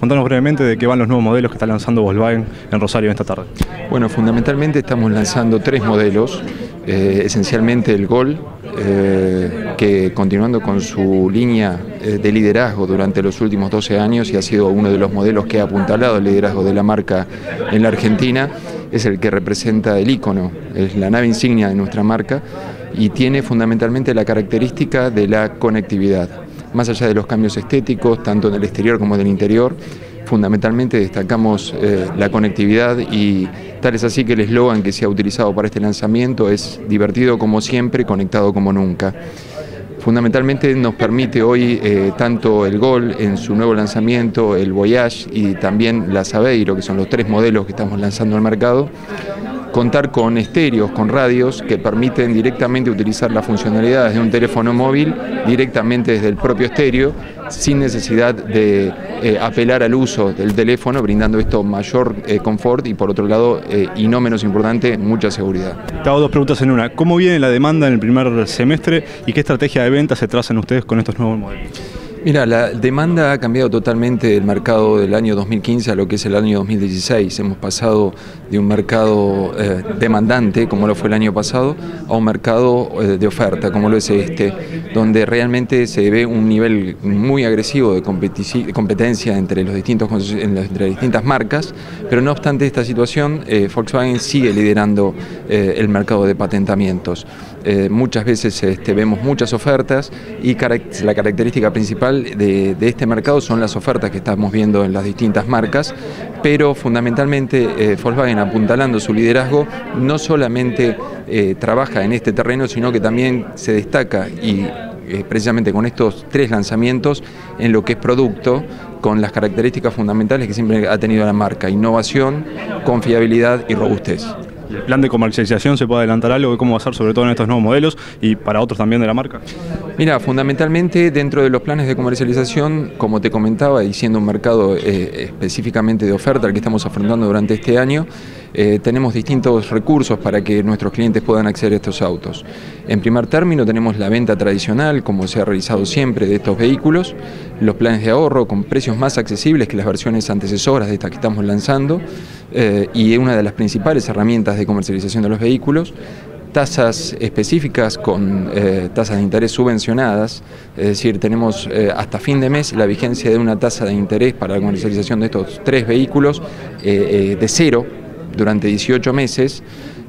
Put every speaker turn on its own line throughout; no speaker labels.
Contanos brevemente de qué van los nuevos modelos que está lanzando Volkswagen en Rosario esta tarde.
Bueno, fundamentalmente estamos lanzando tres modelos, eh, esencialmente el Gol, eh, que continuando con su línea eh, de liderazgo durante los últimos 12 años y ha sido uno de los modelos que ha apuntalado el liderazgo de la marca en la Argentina, es el que representa el icono, es la nave insignia de nuestra marca y tiene fundamentalmente la característica de la conectividad. Más allá de los cambios estéticos, tanto en el exterior como en el interior, fundamentalmente destacamos eh, la conectividad y tal es así que el eslogan que se ha utilizado para este lanzamiento es divertido como siempre, conectado como nunca. Fundamentalmente nos permite hoy eh, tanto el Gol en su nuevo lanzamiento, el Voyage y también la Sabeiro, que son los tres modelos que estamos lanzando al mercado, contar con estéreos, con radios que permiten directamente utilizar las funcionalidades de un teléfono móvil directamente desde el propio estéreo, sin necesidad de eh, apelar al uso del teléfono, brindando esto mayor eh, confort y por otro lado, eh, y no menos importante, mucha seguridad.
Te dos preguntas en una. ¿Cómo viene la demanda en el primer semestre y qué estrategia de venta se trazan ustedes con estos nuevos modelos?
Mira, la demanda ha cambiado totalmente el mercado del año 2015 a lo que es el año 2016. Hemos pasado de un mercado eh, demandante, como lo fue el año pasado, a un mercado eh, de oferta, como lo es este, donde realmente se ve un nivel muy agresivo de competencia entre, los distintos, entre distintas marcas, pero no obstante esta situación, eh, Volkswagen sigue liderando el mercado de patentamientos. Muchas veces este, vemos muchas ofertas y la característica principal de, este mercado son las ofertas que estamos viendo en las distintas marcas, pero fundamentalmente eh, Volkswagen apuntalando su liderazgo no solamente eh, trabaja en este terreno, sino que también se destaca y eh, precisamente con estos tres lanzamientos en lo que es producto, con las características fundamentales que siempre ha tenido la marca, innovación, confiabilidad y robustez.
¿El plan de comercialización se puede adelantar algo de cómo va a ser sobre todo en estos nuevos modelos y para otros también de la marca?
Mira, fundamentalmente dentro de los planes de comercialización, como te comentaba, y siendo un mercado eh, específicamente de oferta el que estamos afrontando durante este año, eh, tenemos distintos recursos para que nuestros clientes puedan acceder a estos autos. En primer término tenemos la venta tradicional, como se ha realizado siempre, de estos vehículos, los planes de ahorro con precios más accesibles que las versiones antecesoras de estas que estamos lanzando, eh, y una de las principales herramientas de comercialización de los vehículos, tasas específicas con eh, tasas de interés subvencionadas, es decir, tenemos hasta fin de mes la vigencia de una tasa de interés para la comercialización de estos tres vehículos de cero durante 18 meses.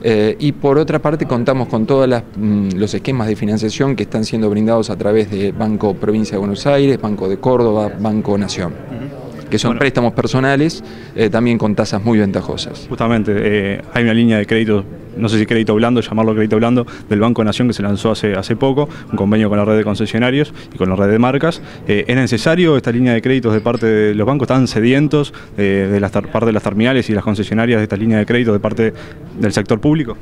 Eh, y por otra parte contamos con todos mm, los esquemas de financiación que están siendo brindados a través de Banco Provincia de Buenos Aires, Banco de Córdoba, Banco Nación que son préstamos personales, eh, también con tasas muy ventajosas.
Justamente, eh, hay una línea de crédito, no sé si crédito blando, llamarlo crédito blando, del Banco Nación que se lanzó hace, hace poco, un convenio con la red de concesionarios y con la red de marcas. Eh, ¿Es necesario esta línea de créditos de parte de los bancos? ¿Están sedientos de las parte de las terminales y las concesionarias de esta línea de crédito de parte del sector público?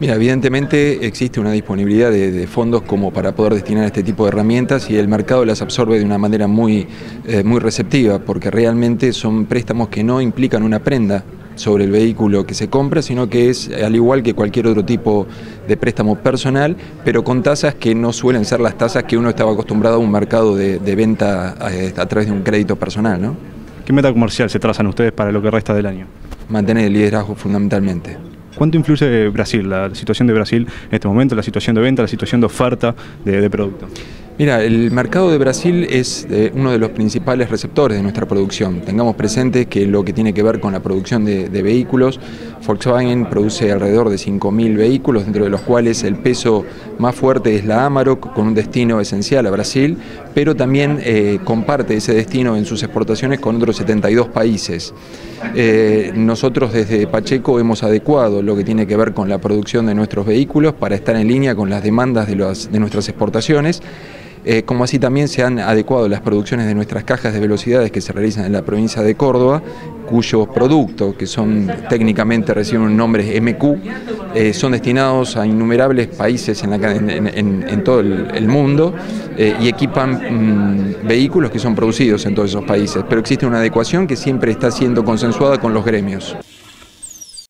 Mira, evidentemente existe una disponibilidad de, fondos como para poder destinar este tipo de herramientas y el mercado las absorbe de una manera muy, muy receptiva, porque realmente son préstamos que no implican una prenda sobre el vehículo que se compra, sino que es al igual que cualquier otro tipo de préstamo personal, pero con tasas que no suelen ser las tasas que uno estaba acostumbrado a un mercado de, venta eh, a, través de un crédito personal. ¿no?
¿Qué meta comercial se trazan ustedes para lo que resta del año?
Mantener el liderazgo fundamentalmente.
¿Cuánto influye Brasil, la situación de Brasil en este momento, la situación de venta, la situación de oferta de, de producto?
Mira, el mercado de Brasil es eh, uno de los principales receptores de nuestra producción. Tengamos presente que lo que tiene que ver con la producción de, vehículos, Volkswagen produce alrededor de 5.000 vehículos, dentro de los cuales el peso más fuerte es la Amarok, con un destino esencial a Brasil, pero también eh, comparte ese destino en sus exportaciones con otros 72 países. Eh, nosotros desde Pacheco hemos adecuado lo que tiene que ver con la producción de nuestros vehículos para estar en línea con las demandas de, de nuestras exportaciones eh, como así también se han adecuado las producciones de nuestras cajas de velocidades que se realizan en la provincia de Córdoba, cuyos productos, que son técnicamente reciben un nombre MQ, eh, son destinados a innumerables países en, todo el, mundo eh, y equipan mm, vehículos que son producidos en todos esos países. Pero existe una adecuación que siempre está siendo consensuada con los gremios.